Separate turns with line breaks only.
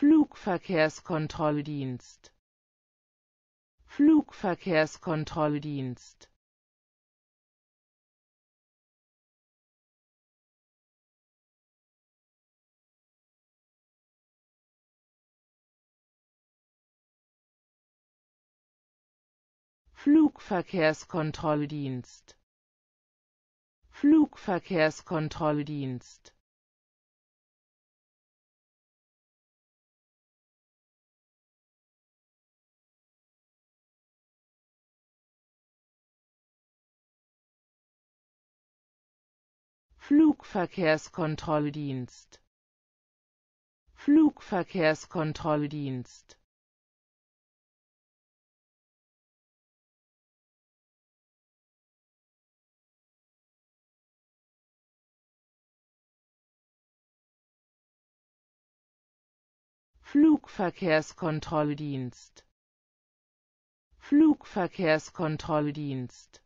Flugverkehrskontrolldienst. Flugverkehrskontrolldienst. Flugverkehrskontrolldienst. Flugverkehrskontrolldienst Flugverkehrskontrolldienst. Flugverkehrskontrolldienst. Flugverkehrskontrolldienst. Flugverkehrskontrolldienst